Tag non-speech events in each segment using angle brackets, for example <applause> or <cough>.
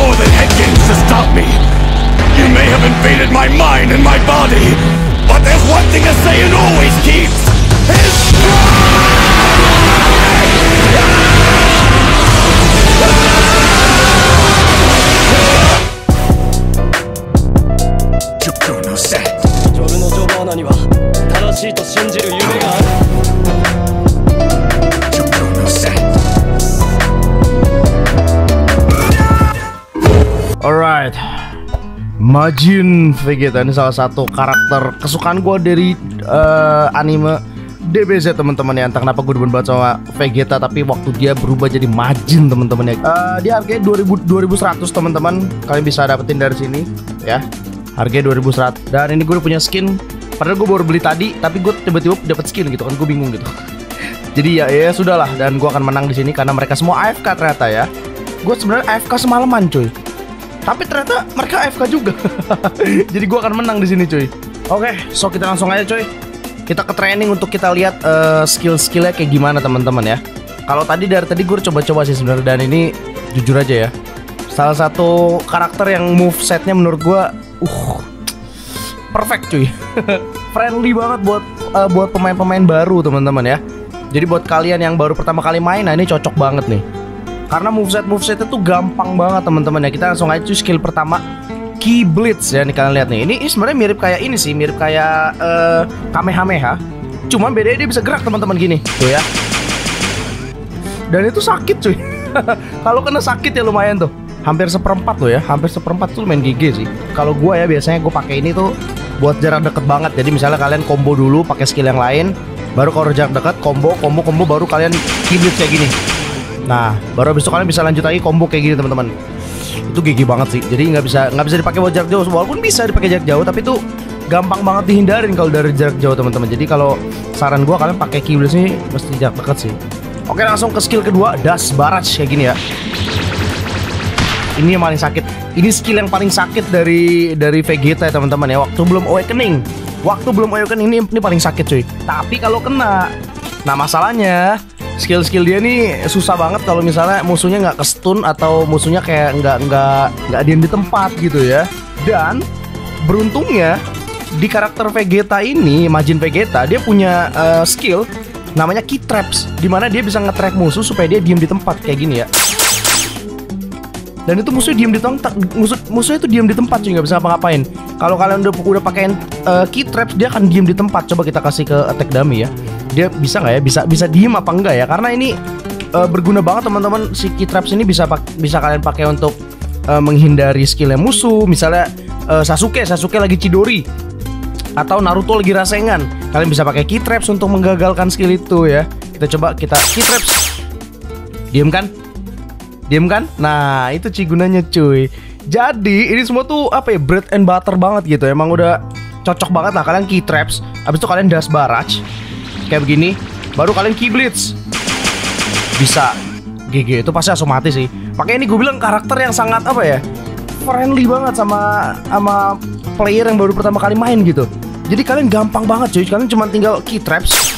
more than head games to stop me. You may have invaded my mind and my body, but there's one thing a Saiyan always keeps. His Juku no set. ジョルノ・ジョバーナには正しいと信じる夢がある Alright. Majin Vegeta ini salah satu karakter kesukaan gue dari eh, anime DBZ teman-teman ya. Entah kenapa gue demen banget sama Vegeta Tapi waktu dia berubah jadi Majin teman-teman ya. Eh, Dia harganya 2000, 2100 teman-teman. Kalian bisa dapetin dari sini ya. Harganya 2100 Dan ini gue punya skin. Padahal gue baru beli tadi Tapi gue tiba-tiba dapet skin gitu kan. Gue bingung gitu. <laughs> Jadi ya ya sudahlah. Dan gue akan menang di sini Karena mereka semua AFK ternyata ya. Gue sebenarnya AFK semalaman cuy tapi ternyata mereka AFK juga. <laughs> Jadi gua akan menang di sini, cuy. Oke, so kita langsung aja, cuy. Kita ke training untuk kita lihat eh, skill-skillnya kayak gimana, teman-teman ya. Kalau tadi dari tadi gue coba-coba sih sebenarnya dan ini jujur aja ya. Salah satu karakter yang move setnya menurut gua uh perfect cuy. <laughs> Friendly banget buat eh, buat pemain-pemain baru, teman-teman ya. Jadi buat kalian yang baru pertama kali main, nah ini cocok banget nih. Karena moveset moveset itu gampang banget teman-teman ya. Kita langsung aja cuy skill pertama Key Blitz ya nih kalian lihat nih. Ini, sebenarnya mirip kayak ini sih, mirip kayak eh, Kamehameha. Cuman bedanya dia bisa gerak teman-teman gini. Tuh ya. Dan itu sakit cuy. <laughs> Kalau kena sakit ya lumayan tuh. Hampir seperempat loh ya, hampir seperempat tuh main GG sih. Kalau gua ya biasanya gue pakai ini tuh buat jarak deket banget. Jadi misalnya kalian combo dulu pakai skill yang lain, baru kalau jarak dekat combo, combo, combo baru kalian key blitz kayak gini. Nah, baru itu kalian bisa lanjut lagi combo kayak gini teman-teman. Itu gigi banget sih. Jadi nggak bisa nggak bisa dipakai buat jarak jauh. Walaupun bisa dipakai jarak jauh, tapi itu gampang banget dihindarin kalau dari jarak jauh teman-teman. Jadi kalau saran gua kalian pakai keyblade ini mesti jarak dekat sih. Oke langsung ke skill kedua Das Barrage kayak gini ya. Ini yang paling sakit. Ini skill yang paling sakit dari dari Vegeta ya teman-teman ya. Waktu belum awakening. Waktu belum awakening ini ini paling sakit cuy. Tapi kalau kena, nah masalahnya skill-skill dia nih susah banget kalau misalnya musuhnya nggak ke stun atau musuhnya kayak nggak nggak nggak diam di tempat gitu ya. Dan beruntungnya di karakter Vegeta ini, Majin Vegeta, dia punya eh, skill namanya key traps, di mana dia bisa nge-trap musuh supaya dia diam di tempat kayak gini ya. Dan itu musuhnya diam di tempat, musuh musuhnya itu diam di tempat cuy nggak bisa ngapa-ngapain. Kalau kalian udah udah pakein eh, key traps, dia akan diam di tempat. Coba kita kasih ke attack dummy ya. Dia bisa nggak ya? Bisa bisa diem apa enggak ya? Karena ini eh, berguna banget teman-teman. Si key traps ini bisa bisa kalian pakai untuk eh, menghindari skillnya musuh. Misalnya eh, Sasuke, Sasuke lagi Chidori atau Naruto lagi Rasengan. Kalian bisa pakai key traps untuk menggagalkan skill itu ya. Kita coba kita key traps. Diem kan? Diem kan? Nah, itu Ci gunanya cuy. Jadi, ini semua tuh apa ya? Bread and butter banget gitu. Emang udah cocok banget lah kalian key traps. Habis itu kalian das barrage kayak begini. Baru kalian key blitz. Bisa GG itu pasti langsung mati sih. Makanya ini gue bilang karakter yang sangat apa ya? Friendly banget sama sama player yang baru pertama kali main gitu. Jadi kalian gampang banget cuy. Kalian cuma tinggal key traps.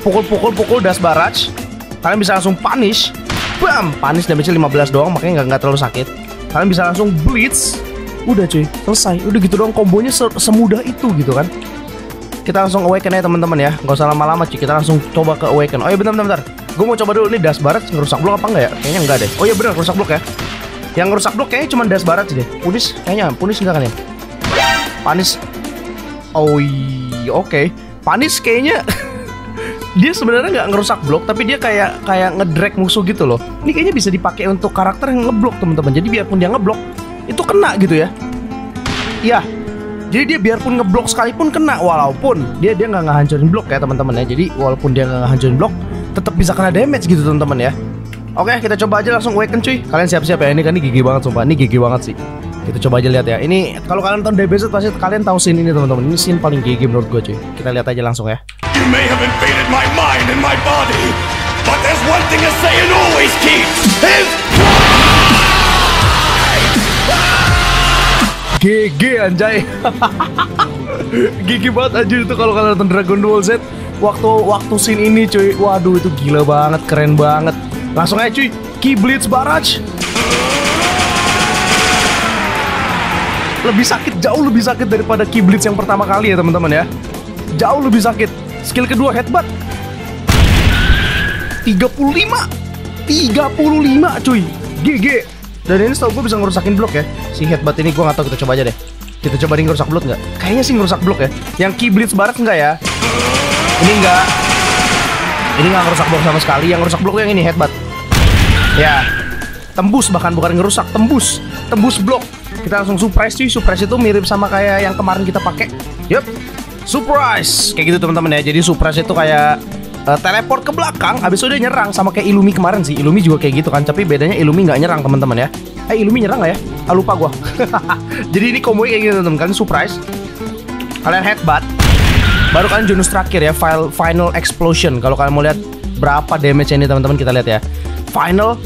Pukul-pukul pukul das barrage. Kalian bisa langsung punish. Bam, punish damage 15 doang makanya nggak nggak terlalu sakit. Kalian bisa langsung blitz. Udah cuy, selesai. Udah gitu doang kombonya se- semudah itu gitu kan. Kita langsung awaken ya teman-teman ya. Nggak usah lama-lama cuy. Kita langsung coba ke awaken. Oh iya bentar bentar. bentar. Gue mau coba dulu nih das barat ngerusak blok apa enggak ya? Kayaknya enggak deh. Oh iya bener ngerusak blok ya. Yang ngerusak blok kayaknya cuma das barat sih deh. Punis kayaknya punis enggak kan ya? Panis. Oh iya, oke. Panis kayaknya <laughs> dia sebenarnya nggak ngerusak blok tapi dia kayak kayak ngedrag musuh gitu loh. Ini kayaknya bisa dipakai untuk karakter yang ngeblok teman-teman. Jadi biarpun dia ngeblok itu kena gitu ya. Iya. Jadi dia biarpun ngeblok sekalipun kena walaupun dia dia nggak ngehancurin blok ya teman-teman ya. Jadi walaupun dia nggak ngehancurin blok tetap bisa kena damage gitu teman-teman ya. Oke kita coba aja langsung awaken cuy. Kalian siap-siap ya ini kan ini gigi banget sumpah. Ini gigi banget sih. Kita coba aja lihat ya. Ini kalau kalian nonton DBZ pasti kalian tahu scene ini teman-teman. Ini scene paling gigi menurut gue cuy. Kita lihat aja langsung ya. You may have invaded my mind and my body, but there's one thing a Saiyan always keeps. His GG anjay. <laughs> Gigi banget anjir itu kalau kalian nonton Dragon Ball Z. Waktu waktu scene ini cuy. Waduh itu gila banget keren banget. Langsung aja cuy. Key Blitz Barrage. Lebih sakit jauh lebih sakit daripada Keyblitz yang pertama kali ya teman-teman ya. Jauh lebih sakit. Skill kedua headbutt. 35 35 cuy. GG dan ini setahu gue bisa ngerusakin blok ya. Si headbutt ini gue gak tahu kita coba aja deh. Kita coba nih ngerusak blok nggak? Kayaknya sih ngerusak blok ya. Yang Keyblitz barat enggak ya? Ini enggak ini nggak ngerusak blok sama sekali. Yang ngerusak blok yang ini headbutt. Ya. Tembus bahkan bukan ngerusak tembus. Tembus blok. Kita langsung surprise cuy. Surprise itu mirip sama kayak yang kemarin kita pakai. Yup. Surprise. Kayak gitu teman-teman ya. Jadi surprise itu kayak uh, teleport ke belakang habis itu dia nyerang sama kayak Illumi kemarin sih. Illumi juga kayak gitu kan tapi bedanya Illumi nggak nyerang teman-teman ya. Eh Illumi nyerang nggak ya? Ah, lupa gua. <laughs> Jadi ini combo kayak gitu teman-teman kalian surprise. Kalian headbutt. Baru kalian Junus terakhir ya final final explosion. Kalau kalian mau lihat berapa damage ini teman-teman kita lihat ya. Final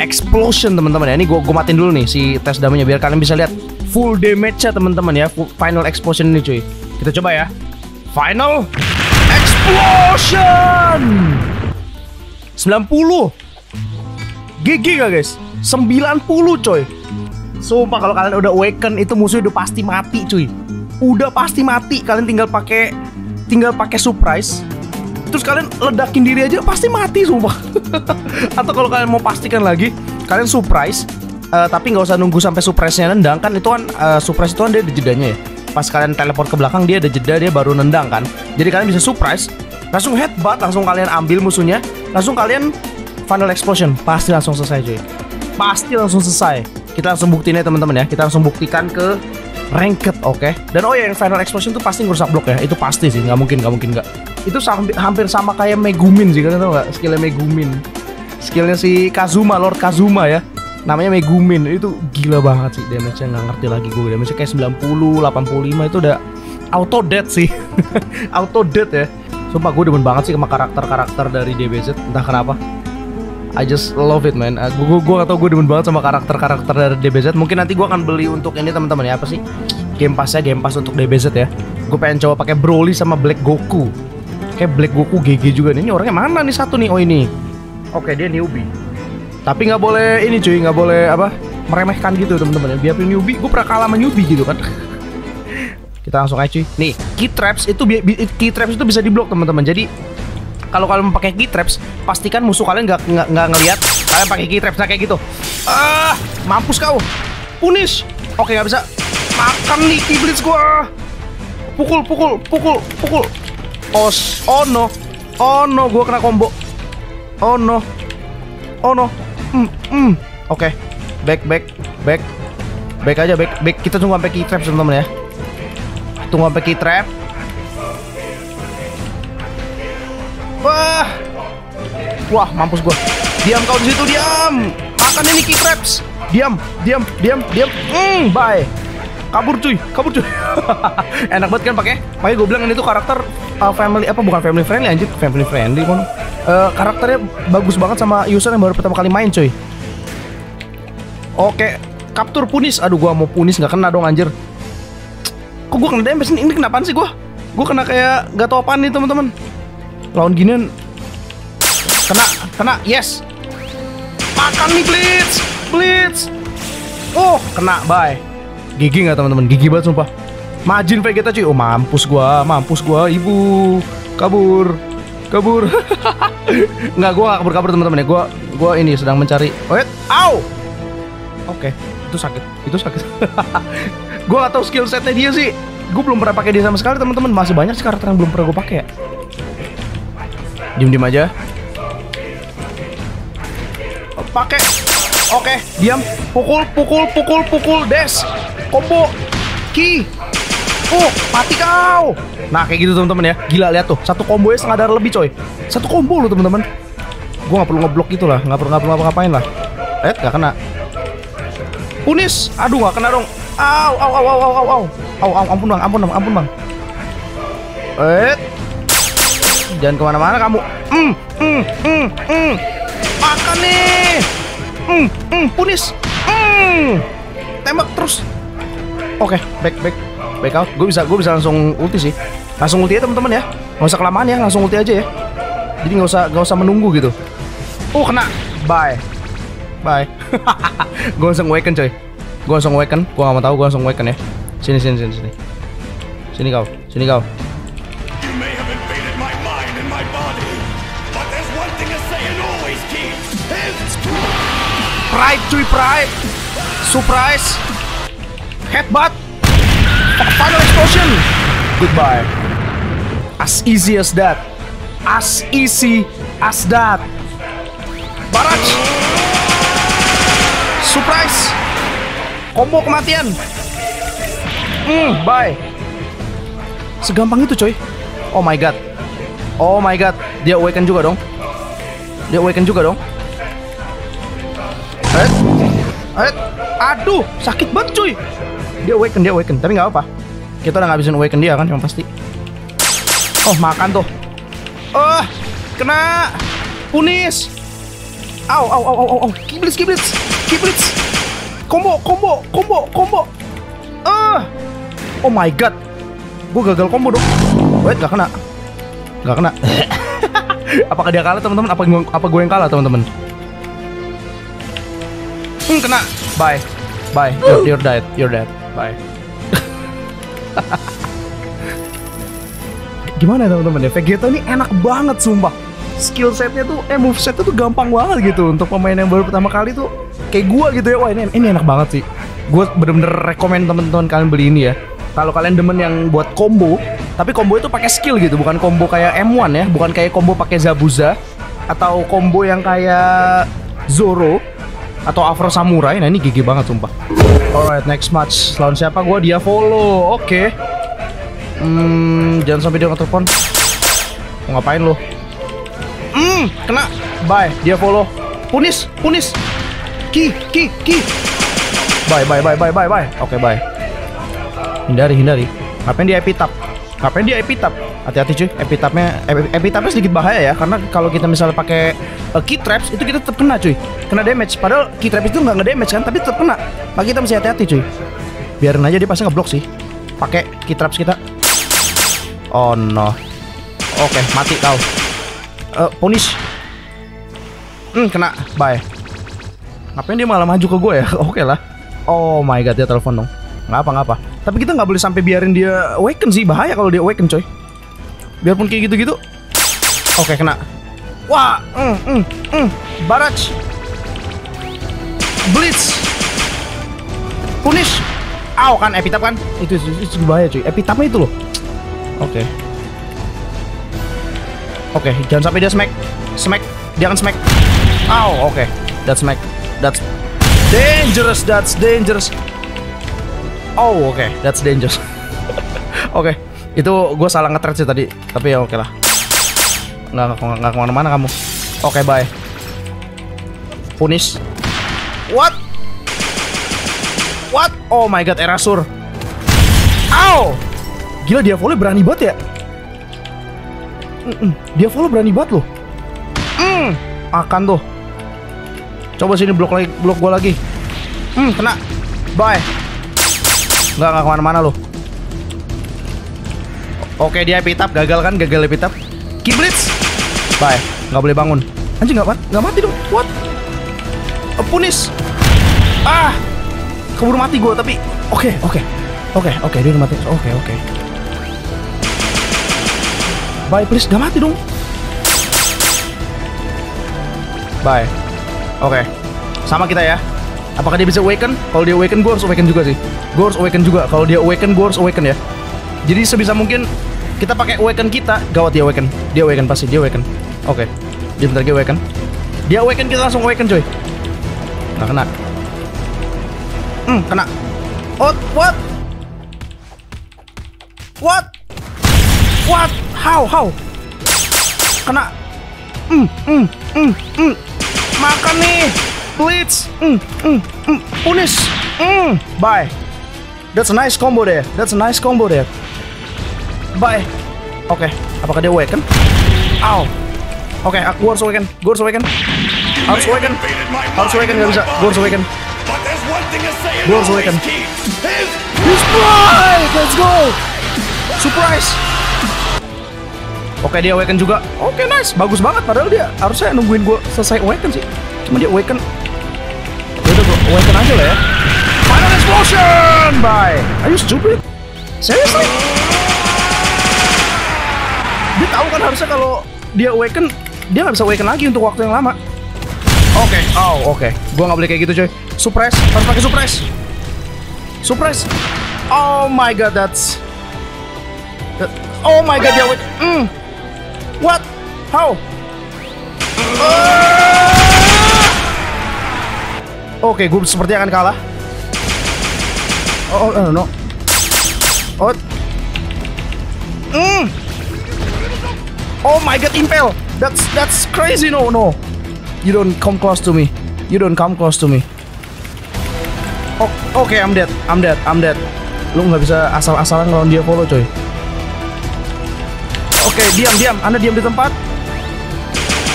explosion teman-teman ya. Ini gue gue matiin dulu nih si tes damage biar kalian bisa lihat full damage-nya teman-teman ya. Final explosion ini cuy. Kita coba ya. Final explosion. 90. GG gak guys? 90 coy. Sumpah kalau kalian udah awaken itu musuh udah pasti mati cuy. Udah pasti mati. Kalian tinggal pakai tinggal pakai surprise terus kalian ledakin diri aja pasti mati sumpah <laughs> atau kalau kalian mau pastikan lagi kalian surprise uh, tapi nggak usah nunggu sampai surprise-nya nendang kan itu kan uh, surprise itu kan dia ada jedanya ya pas kalian teleport ke belakang dia ada jeda dia baru nendang kan? Jadi kalian bisa surprise langsung headbutt langsung kalian ambil musuhnya langsung kalian final explosion. Pasti langsung selesai cuy. Pasti langsung selesai. Kita langsung buktiin ya teman-teman ya. Kita langsung buktikan ke ranked oke? Okay? dan oh ya yang final explosion itu pasti ngerusak blok ya? Itu pasti sih nggak mungkin nggak mungkin nggak. Itu hampir sama kayak Megumin sih kalian tau nggak? Skillnya Megumin. Skillnya si Kazuma Lord Kazuma ya namanya Megumin itu gila banget sih damage-nya nggak ngerti lagi gue damage kayak 90 85 itu udah auto dead sih <laughs> auto dead ya sumpah gue demen banget sih sama karakter-karakter dari DBZ entah kenapa I just love it man. Uh, gue gue gak tau gue demen banget sama karakter-karakter dari DBZ. Mungkin nanti gue akan beli untuk ini teman-teman ya apa sih? Game Passnya Game Pass untuk DBZ ya. Gue pengen coba pakai Broly sama Black Goku kayak Black Goku GG juga nih. Ini orangnya mana nih satu nih? Oh ini. Oke dia newbie. Tapi nggak boleh ini cuy, nggak boleh apa meremehkan gitu teman-teman ya. Biar newbie, gue pernah kalah newbie gitu kan. <laughs> Kita langsung aja cuy. Nih, key traps itu key traps itu bisa diblok teman-teman. Jadi kalau kalian pakai key traps, pastikan musuh kalian nggak nggak ngelihat kalian pakai key traps nah kayak gitu. Ah, mampus kau. Punish. Oke nggak bisa. Makan nih keyblades gua. Pukul, pukul, pukul, pukul. Os, oh no, oh no, gue kena combo. Oh no, oh no, hmm, hmm. Oke, okay. back, back, back, back aja, back, back. Kita tunggu sampai key trap teman-teman ya. Tunggu sampai key trap. Wah, wah, mampus gue. Diam kau di situ, diam. Makan ini key traps. Diam, diam, diam, diam. Hmm, bye kabur cuy kabur cuy <laughs> enak banget kan pakai pakai gue bilang ini tuh karakter uh, family apa bukan family friendly anjir family friendly kan uh, karakternya bagus banget sama user yang baru pertama kali main cuy. Oke kaptur punis. Aduh gua mau punis nggak kena dong anjir. Kok gua kena damage ini, ini kenapa sih gua? Gua kena kayak gak tau apaan nih teman-teman. Lawan ginian kena kena yes. Makan nih blitz blitz. Oh kena bye. Gigi nggak teman-teman? Gigi banget sumpah Majin Vegeta cuy. Oh mampus gua, mampus gua, ibu. Kabur. Kabur. <laughs> Nggak gua gak kabur-kabur teman-teman ya. Gua gua ini sedang mencari. Wait, au. Oke, okay. itu sakit. Itu sakit. <laughs> gua gak tahu skill setnya dia sih. Gue belum pernah pakai dia sama sekali teman-teman. Masih banyak sih karakter yang belum pernah gue pakai ya. Diem-diem aja. Pakai. Oke, okay, diam. Pukul, pukul, pukul, pukul, des. Combo. Ki. Oh, mati kau. Nah, kayak gitu teman-teman ya. Gila lihat tuh, satu combo setengah darah lebih coy. Satu combo loh teman-teman. Gua nggak perlu ngeblok gitu lah, nggak perlu nggak perlu ngapa-ngapain lah. Eh, nggak kena. Punis. Aduh, nggak kena dong. Au, au, au, au, au, au, au. Au, au, ampun bang, ampun bang, ampun bang. Eh, jangan ke mana-mana kamu. Hmm, hmm, hmm, hmm. Makan nih. Hmm, hmm, punis. Hmm. Tembak terus. Oke, okay, back, back back out gue bisa gue bisa langsung ulti sih langsung ulti ya teman-teman ya nggak usah kelamaan ya langsung ulti aja ya jadi nggak usah nggak usah menunggu gitu oh kena bye bye <laughs> gue langsung awaken coy Gue langsung awaken. Gue gak mau tahu. Gue langsung awaken ya. Sini sini sini sini. Sini kau. Sini kau. Pride cuy pride. Surprise. Headbutt. Final explosion. Goodbye. As easy as that. As easy as that. Baraj. Surprise. Combo kematian. Hmm, bye. Segampang itu coy. Oh my god. Oh my god. Dia awaken juga dong. Dia awaken juga dong. Eh, aduh, sakit banget cuy. Dia awaken, dia awaken, tapi nggak apa. Kita udah ngabisin awaken dia kan, yang pasti. Oh, makan tuh. Oh, kena. Punis. Au, au, au, au, au. Kiblits, kiblits, kiblits. Combo, combo, combo, combo. Ah. Oh my god. Gue gagal combo dong. Wait, gak kena. Gak kena. <laughs> Apakah dia kalah teman-teman? Apa gua- apa gue yang kalah teman-teman? Hmm, kena. Bye. Bye. You're, you're dead. You're dead. Bye. <laughs> Gimana ya teman-teman ya? Vegeta ini enak banget sumpah. Skill setnya tuh, eh move setnya tuh gampang banget gitu untuk pemain yang baru pertama kali tuh kayak gua gitu ya. Wah ini ini enak banget sih. Gue bener-bener rekomend teman-teman kalian beli ini ya. Kalau kalian demen yang buat combo, tapi combo itu pakai skill gitu, bukan combo kayak M1 ya, bukan kayak combo pakai Zabuza atau combo yang kayak Zoro atau Afro Samurai. Nah ini gigi banget sumpah. Alright, next match. Lawan siapa? Gua dia follow. Oke. Hmm, jangan sampai dia nge-telepon. Mau ngapain lo? Hmm, kena. Bye, dia follow. Punis, punis. Ki, ki, ki. Bye, bye, bye, bye, bye, bye. Oke, bye. Hindari, hindari. Ngapain dia epitap? Ngapain dia epitap? Hati-hati cuy, epitapnya epi- epitapnya sedikit bahaya ya karena kalau kita misalnya pakai uh, key traps itu kita tetap kena cuy. Kena damage. Padahal key traps itu nggak nge-damage kan, tapi tetap kena. Maka kita mesti hati-hati cuy. Biarin aja dia pasti ngeblok sih. Pakai key traps kita. Oh no. Oke, mati kau. Eh, punish. Hmm, kena. Bye. Ngapain dia malah maju ke gue ya? <laughs> Oke lah. Oh my god, dia telepon dong. Nggak apa, nggak apa. Tapi kita nggak boleh sampai biarin dia awaken sih. Bahaya kalau dia awaken, coy. Biarpun kayak gitu-gitu. Oke, kena. Wah, mm, mm, mm. Baraj. Blitz. Punish. Aw kan epitap kan? Itu, itu, itu bahaya cuy. Epitapnya itu loh. Oke. Oke, jangan sampai dia smack. Smack. Dia akan smack. Aw, oke. That's smack. That's dangerous. That's dangerous. Oh, oke. That's dangerous. <laughs> oke. Itu gue salah nge sih tadi. Tapi ya oke lah. Nggak, nggak, nggak ke mana-mana kamu. Oke, bye. Punish. What? What? Oh my god, Erasur. Ow! Gila dia follow berani banget ya. Mm-mm, Dia follow berani banget loh. Mm, akan tuh. Coba sini blok lagi, blok gua lagi. Hmm, kena. Bye. Nggak, nggak ke mana-mana loh. Oke, dia epitap. Gagal kan? Gagal epitap. Kiblitz. Bye. Nggak boleh bangun. Anjing nggak mati, nggak mati dong. What? Uh, Punis. Ah. Keburu mati gua tapi. Oke, oke. Oke, oke, dia udah mati. Oke, oke. Bye, please. Gak mati dong. Bye. Oke. Sama kita ya. Apakah dia bisa awaken? Kalau dia awaken, gue harus awaken juga sih. Gue harus awaken juga. Kalau dia awaken, gue harus awaken ya. Jadi sebisa mungkin kita pakai awaken kita. Gawat dia awaken. Dia awaken pasti. Dia awaken. Oke. Dia bentar lagi awaken. Dia awaken kita langsung awaken coy. Nggak kena. Hmm, kena. Oh, what? What? What? How? How? Kena. Hmm, hmm, hmm, hmm. Makan nih. Blitz. Hmm, hmm, hmm. Punish. Hmm. Bye. That's a nice combo there. That's a nice combo there. Bye. Oke, apakah dia awaken? Ow. Oke, aku harus awaken. Gue harus awaken. Harus awaken. Harus awaken nggak bisa. Gue harus awaken. Gua harus awaken. He's right. Let's go. Surprise. Oke dia awaken juga. Oke nice, bagus banget. Padahal dia harusnya nungguin gue selesai awaken sih. Cuma dia awaken. Ya udah gue awaken aja lah ya. Final explosion! Bye. Are you stupid? Seriously? Dia tahu kan harusnya kalau dia awaken, dia nggak bisa awaken lagi untuk waktu yang lama. Oke, oh oke. Gua nggak boleh kayak gitu coy. Suppress, harus pakai suppress. Suppress. Oh my god, that's. that- Oh my god, dia awake. Mm. What? How? Ah! Oke, gue seperti akan kalah. Oh, oh, no. Oh. Mm. Oh my god, impel. That's that's crazy. No, no. You don't come close to me. You don't come close to me. Oh, oke, I'm dead. I'm dead. I'm dead. Lu nggak bisa asal-asalan ngelawan dia follow, coy. Oke, diam, diam. Anda diam di tempat.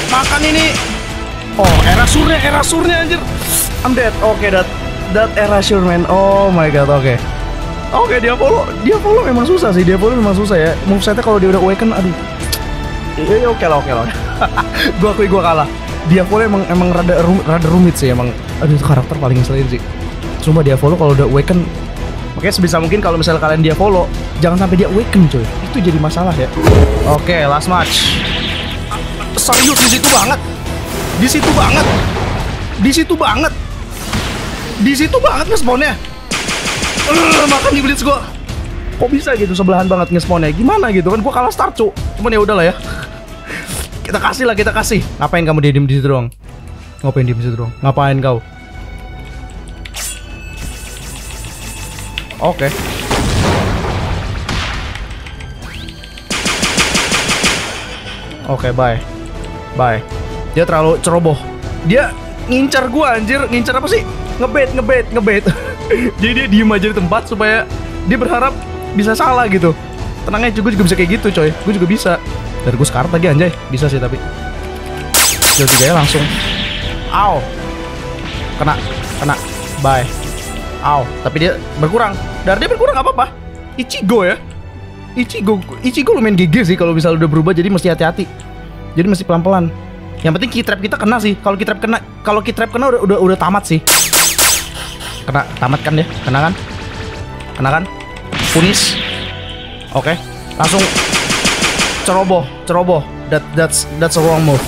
Makan ini. Oh, era surnya, era surnya anjir. I'm dead. Oke, that that era sure man. Oh my god, oke. Oke, dia follow. Dia follow memang susah sih. Dia follow memang susah ya. Movesetnya kalau dia udah awaken, aduh. Iya, iya, oke lah, oke lah. <laughs> gua akui gua kalah. Dia follow emang emang rada rum- rada rumit sih emang. Aduh, itu karakter paling ngeselin sih. Cuma dia follow kalau udah awaken Makanya sebisa mungkin kalau misalnya kalian dia follow, jangan sampai dia awaken coy. Itu jadi masalah ya. Oke, last match. Serius di situ banget. Di situ banget. Di situ banget. Di situ banget ngespawnnya. Uh, makan nih blitz gua. Kok bisa gitu sebelahan banget ngespawnnya? Gimana gitu kan gua kalah start cu. Cuman ya udahlah ya. kita kasih lah, kita kasih. Ngapain kamu diem di situ doang? Ngapain diem di situ doang? Ngapain kau? Oke. Oke, bye. Bye. Dia terlalu ceroboh. Dia ngincar gua anjir, ngincar apa sih? Ngebet, ngebet, ngebet. <laughs> Jadi dia diem aja di tempat supaya dia berharap bisa salah gitu. Tenangnya gue juga bisa kayak gitu coy. Gue juga bisa. Dari gue sekarang lagi anjay, bisa sih tapi. Skill tiga ya langsung. Aw. Kena, kena. Bye. Aw, tapi dia berkurang. Dari dia berkurang apa apa? Ichigo ya. Ichigo, Ichigo lumayan GG sih kalau misalnya udah berubah jadi mesti hati-hati. Jadi mesti pelan-pelan. Yang penting key trap kita kena sih. Kalau key trap kena, kalau key trap kena udah udah udah tamat sih. Kena, tamat kan dia? Kena kan? Kena kan? Punish. Oke. Langsung ceroboh, ceroboh. That that's that's a wrong move.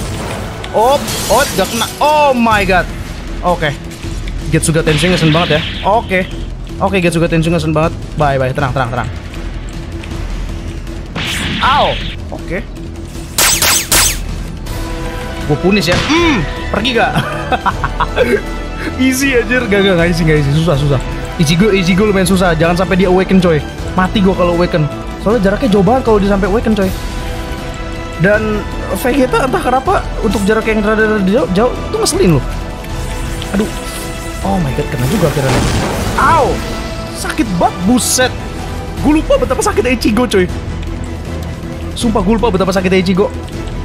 Oh, oh, gak kena. Oh my god. Oke. Getsuga Tenshin ngesen banget ya. Oke. Oke, Getsuga Tenshin ngesen banget. Bye bye, tenang tenang tenang. Ow. Oke. Gue punish ya. Hmm, pergi gak? <laughs> easy aja, gak gak gak easy gak easy, susah susah. Ichigo Ichigo lumayan susah, jangan sampai dia awaken coy. Mati gue kalau awaken. Soalnya jaraknya jauh banget kalau dia sampai awaken coy. Dan Vegeta entah kenapa untuk jarak yang rada jauh, jauh itu ngeselin loh. Aduh. Oh my god, kena juga akhirnya. Ow! Sakit banget, buset. Gue lupa betapa sakitnya Ichigo coy. Sumpah gue lupa betapa sakitnya Ichigo.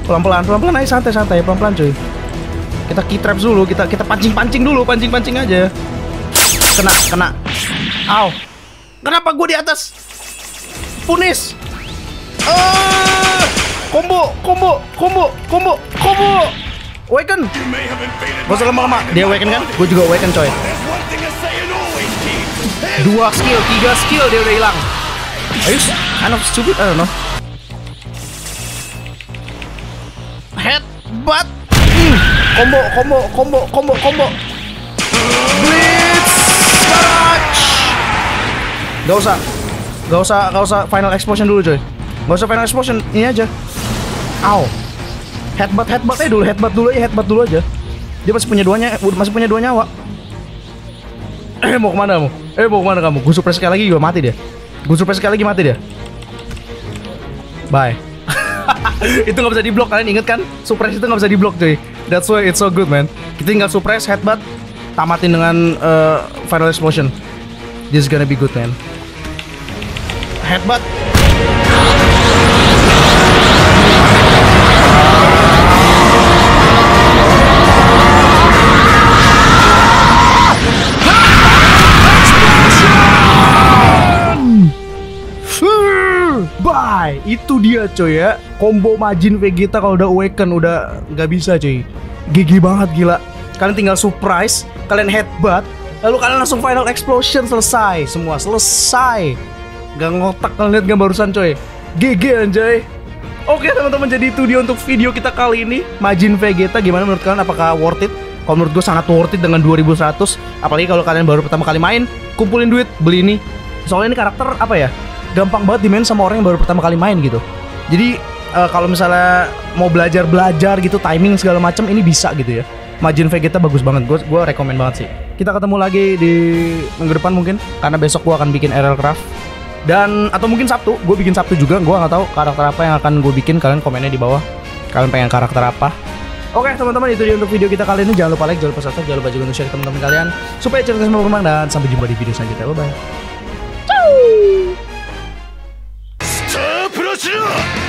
Pelan-pelan, pelan-pelan aja santai-santai, pelan-pelan coy. Kita key traps dulu, kita kita pancing-pancing dulu, pancing-pancing aja. Kena, kena. Ow. Kenapa gue di atas? Punis. Ah! Combo, combo, combo, combo, combo. Awaken. Gak usah lama-lama. Dia awaken kan? Gue juga awaken coy. Dua skill, tiga skill dia udah hilang. Are you kind of stupid? I don't know. Headbutt. Hmm. Combo, combo, combo, combo, combo. Gak usah. Gak usah, gak usah final explosion dulu coy. Gak usah final explosion, ini aja. Ow. Headbutt, headbutt aja dulu, headbutt dulu aja, headbutt dulu aja. Dia masih punya duanya, masih punya dua nyawa. <clears throat> Eh mau ke mana kamu? Eh mau ke mana kamu? Gue suppress sekali lagi juga mati dia. Gue suppress sekali lagi mati dia. Bye. <laughs> itu nggak bisa diblok kalian inget kan? Suppress itu nggak bisa diblok cuy. That's why it's so good man. Kita tinggal suppress headbutt, tamatin dengan eh, final explosion. This is gonna be good man. Headbutt. Bye, itu dia coy ya. Combo Majin Vegeta kalau udah awaken udah nggak bisa coy. GG banget gila. Kalian tinggal surprise, kalian headbutt, Lalu kalian langsung final explosion selesai, semua selesai. Gak ngotak kalian lihat gak barusan coy. GG anjay. Oke teman-teman jadi itu dia untuk video kita kali ini Majin Vegeta gimana menurut kalian apakah worth it? Kalau menurut gue sangat worth it dengan 2100 Apalagi kalau kalian baru pertama kali main Kumpulin duit beli ini Soalnya ini karakter apa ya Gampang banget dimain sama orang yang baru pertama kali main gitu Jadi eh, kalau misalnya mau belajar-belajar gitu Timing segala macam ini bisa gitu ya Majin Vegeta bagus banget. Gue gue rekomend banget sih. Kita ketemu lagi di minggu depan mungkin karena besok gue akan bikin RL Craft. Dan atau mungkin Sabtu. Gue bikin Sabtu juga. Gue nggak tahu karakter apa yang akan gue bikin. Kalian komennya di bawah. Kalian pengen karakter apa? Oke teman-teman itu dia untuk video kita kali ini. Jangan lupa like jangan lupa subscribe jangan lupa juga untuk share ke teman-teman kalian. Supaya cerita semua berkembang dan sampai jumpa di video selanjutnya. Bye bye. Ciao.